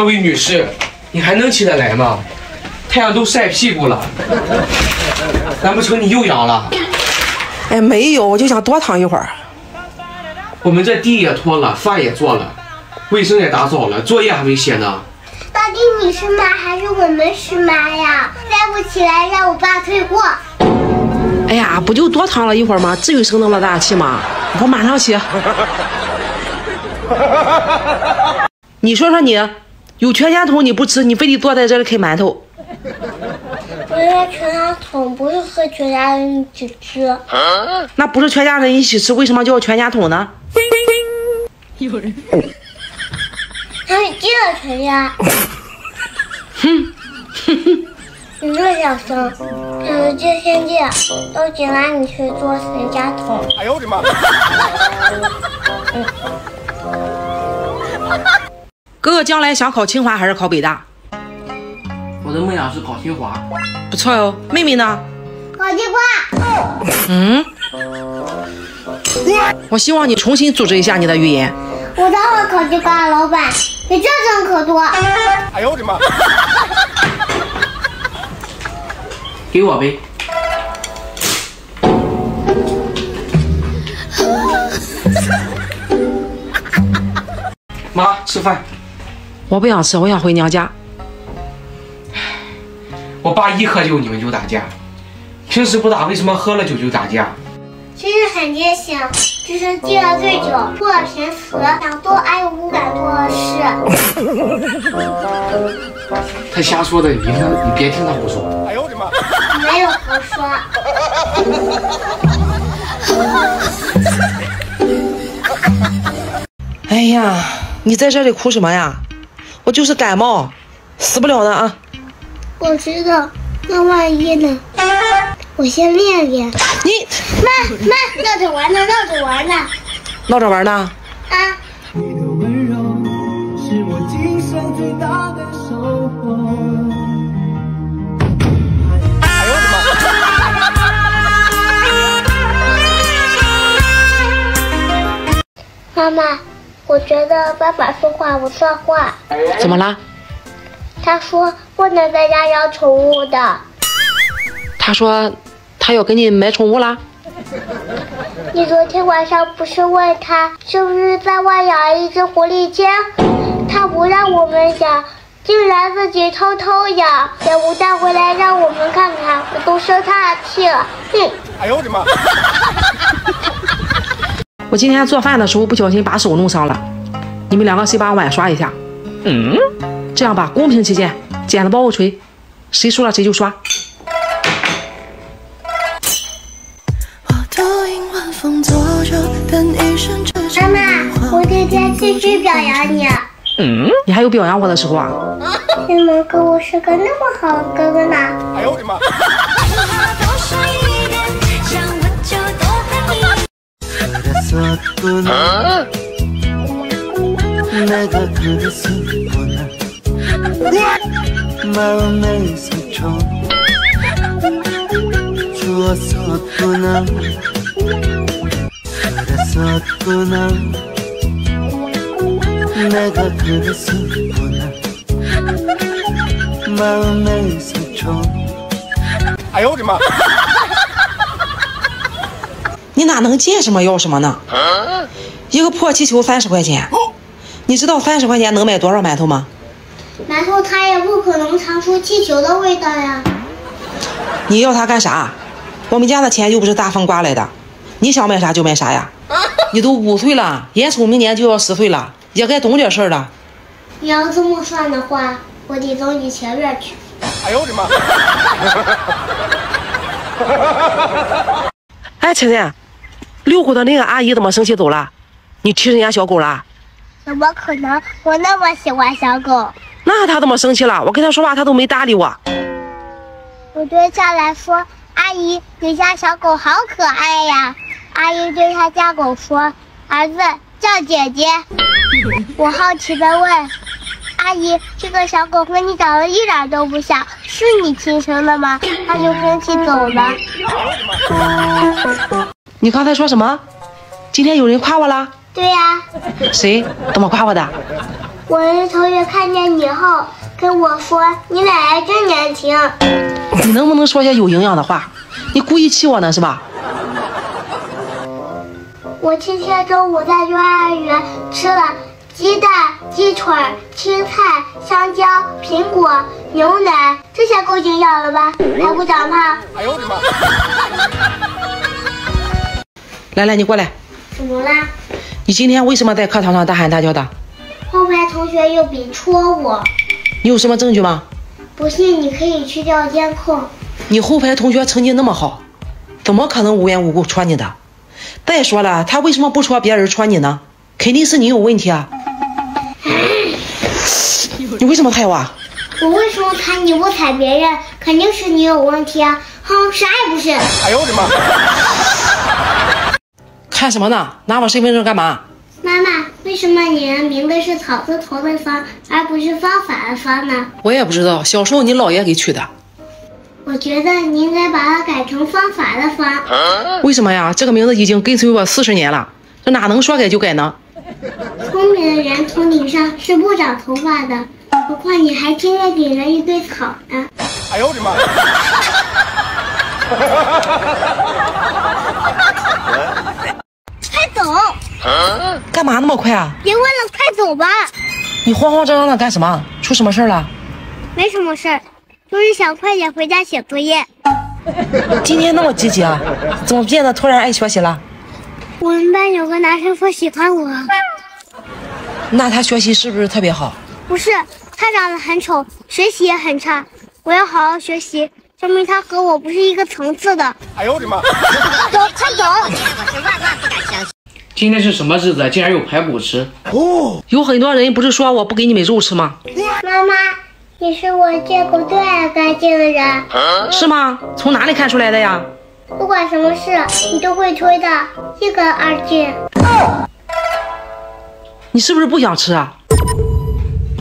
这位女士，你还能起得来吗？太阳都晒屁股了，难不成你又阳了？哎，没有，我就想多躺一会儿。我们这地也拖了，饭也做了，卫生也打扫了，作业还没写呢。到底你是妈还是我们是妈呀？再不起来，让我爸退货。哎呀，不就多躺了一会儿吗？至于生那么大气吗？我马上起。你说说你，有全家桶你不吃，你非得坐在这里啃馒头。我要全家桶，不是和全家人一起吃。那不是全家人一起吃，为什么叫全家桶呢？有人。还记得全家。哼，你这小声，看着这天界都请来你去做全家桶。哎呦我的妈！哥哥将来想考清华还是考北大？我的梦想是考清华。不错哟，妹妹呢？考清华。嗯。我希望你重新组织一下你的语言。我当会考清华，老板，你这种可多。哎呦我的妈！给我呗。妈，吃饭。我不想吃，我想回娘家。我爸一喝酒你们就打架，平时不打，为什么喝了酒就打架？其实很艰辛，只是戒了醉酒，破了平时想做阿姨不敢做的事。他瞎说的，你别听，你别听他胡说。哎呦我的妈！没有胡说。哎呀，你在这里哭什么呀？我就是感冒，死不了的啊！我知道，那万一呢？我先练练。你妈妈闹着玩呢，闹着玩呢，闹着玩呢。啊！哎呦我的妈！妈妈，我觉得爸爸说话不算话。怎么啦？他说不能在家养宠物的。他说。他要给你买宠物啦？你昨天晚上不是问他是不是在外养了一只狐狸精？他不让我们养，竟然自己偷偷养，也不带回来让我们看看，我都生他的气了。哼！哎呦我的妈！我今天做饭的时候不小心把手弄伤了，你们两个谁把碗刷一下？嗯，这样吧，公平起见，剪子包袱锤，谁输了谁就刷。妈妈，我今天继续表扬你。嗯，你还有表扬我的时候啊？怎么哥我是个那么好的哥哥呢？哎呦我的妈！ 그랬었구나. 내가 그랬었구나. 마음에 상처 주었었구나. 그랬었구나. 내가 그랬었구나. 마음에 상처 아유 우리 마. 你哪能见什么要什么呢？一个破气球三十块钱，你知道三十块钱能买多少馒头吗？馒头它也不可能尝出气球的味道呀。你要它干啥？我们家的钱又不是大风刮来的，你想买啥就买啥呀。你都五岁了，眼瞅明年就要十岁了，也该懂点事儿了。你要这么算的话，我得走你前面去。哎呦我的妈！哎，晨晨，遛狗的那个阿姨怎么生气走了？你踢人家小狗了？怎么可能？我那么喜欢小狗。那她怎么生气了？我跟她说话，她都没搭理我。我对下来说：“阿姨，你家小狗好可爱呀。”阿姨对她家狗说：“儿子叫姐姐。”我好奇的问：“阿姨，这个小狗和你长得一点都不像，是你亲生的吗？”他就生气走了。你刚才说什么？今天有人夸我了？对呀。谁？怎么夸我的？我的同学看见你后跟我说：“你奶奶真年轻。”你能不能说些有营养的话？你故意气我呢是吧？我今天中午在幼儿园吃了鸡蛋、鸡腿、青菜、香蕉、苹果、牛奶，这下够营养了吧？还不长胖？哎呦我的妈！来来，你过来。怎么啦？你今天为什么在课堂上大喊大叫的？后排同学用笔戳我。你有什么证据吗？不信你可以去调监控。你后排同学成绩那么好，怎么可能无缘无故戳你的？再说了，他为什么不戳别人戳你呢？肯定是你有问题啊！你为什么踩我？我为什么踩你不踩别人？肯定是你有问题啊！哼，啥也不是。哎呦我的妈！看什么呢？拿我身份证干嘛？妈妈，为什么你的名字是草字头的方，而不是方法的方呢？我也不知道，小时候你姥爷给取的。我觉得你应该把它改成方法的方。为什么呀？这个名字已经跟随我四十年了，这哪能说改就改呢？聪明的人头顶上是不长头发的，何况你还天天给人一堆草呢。哎呦我的妈！干嘛那么快啊？别问了，快走吧。你慌慌张张的干什么？出什么事了？没什么事儿。就是想快点回家写作业。今天那么积极啊？怎么变得突然爱学习了？我们班有个男生说喜欢我。那他学习是不是特别好？不是，他长得很丑，学习也很差。我要好好学习，证明他和我不是一个层次的。哎呦我的妈！走，快走！我是万万不敢相信。今天是什么日子？竟然有排骨吃？哦，有很多人不是说我不给你们肉吃吗？妈妈。你是我见过最爱干净的人，是吗？从哪里看出来的呀？不管什么事，你都会推的一干二净。你是不是不想吃啊？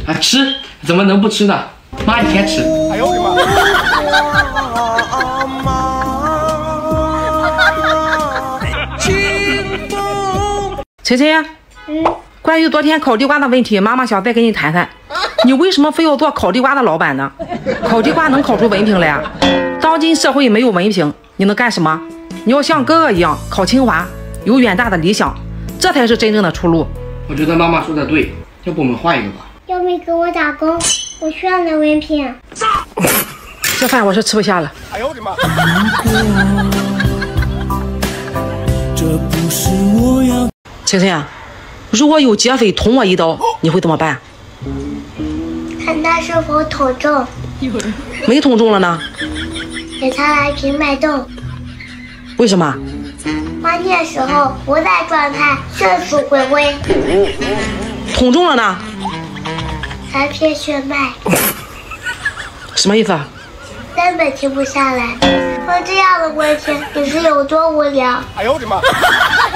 啊，吃怎么能不吃呢？妈，你先吃。哎呦我的妈！晨晨，嗯，关于昨天烤地瓜的问题，妈妈想再跟你谈谈。你为什么非要做烤地瓜的老板呢？烤地瓜能烤出文凭来呀？当今社会没有文凭，你能干什么？你要像哥哥一样考清华，有远大的理想，这才是真正的出路。我觉得妈妈说的对，要不我们换一个吧？要没给我打工，我需要那文凭。这饭我是吃不下了。哎呦我的妈！晨晨，如果有劫匪捅我一刀，你会怎么办？看他是否捅中，没捅中了呢。给他来瓶脉动。为什么？关键时候不在状态，迅速回归。捅中了呢。来片血脉。什么意思啊？根本停不下来。问这样的问题，你是有多无聊？哎呦我的妈！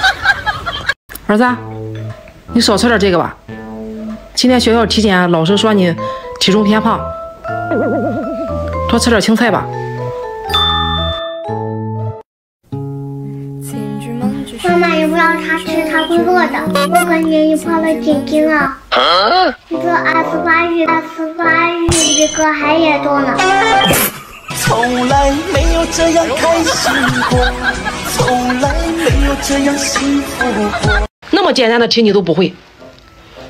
儿子，你少吃点这个吧。今天学校体检，老师说你体重偏胖，多吃点青菜吧。妈妈也不让他吃，他会饿的。我感觉你胖了几斤啊？你这二次发育，二次发育比个还严重呢。从来没有这样开心过，从来没有这样幸福过。那么简单的题你都不会？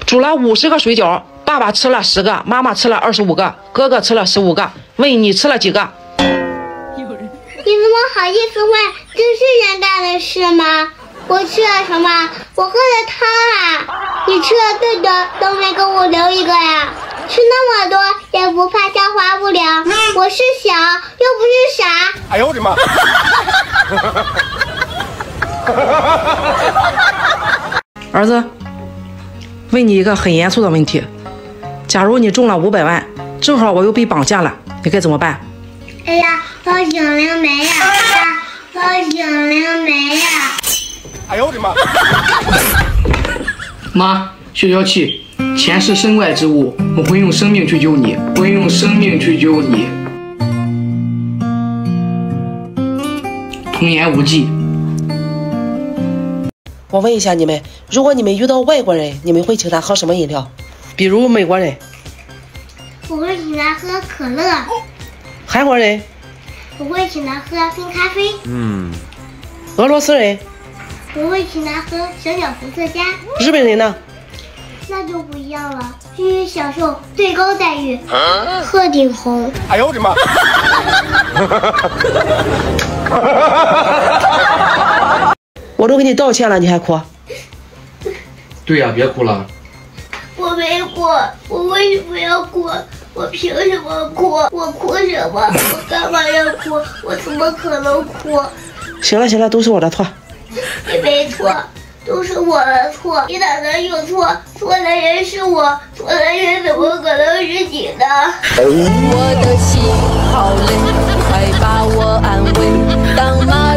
煮了五十个水饺，爸爸吃了十个，妈妈吃了二十五个，哥哥吃了十五个。问你吃了几个？有人你怎么好意思问？这是人干的事吗？我吃了什么？我喝的汤啊！你吃了这么多，都没给我留一个呀？吃那么多也不怕消化不良？我是小，又不是傻。哎呦我的妈！儿子。问你一个很严肃的问题：假如你中了五百万，正好我又被绑架了，你该怎么办？哎呀，报警铃没呀？报警铃没呀？哎呦我的妈！妈，消消气，钱是身外之物，我会用生命去救你，会用生命去救你。童言无忌。我问一下你们，如果你们遇到外国人，你们会请他喝什么饮料？比如美国人。我会请他喝可乐。韩国人。我会请他喝冰咖啡。嗯。俄罗斯人。我会请他喝小鸟伏特加。日本人呢？那就不一样了，必须享受最高待遇。鹤顶红。哎呦我的妈！我都给你道歉了，你还哭？对呀，别哭了。我没哭，我为什么要哭？我凭什么哭？我哭什么？我干嘛要哭？我怎么可能哭？行了行了，都是我的错。你没错，都是我的错。你哪能有错？错的人是我，错的人怎么可能是你呢？我的心好累，快把我安慰。当妈。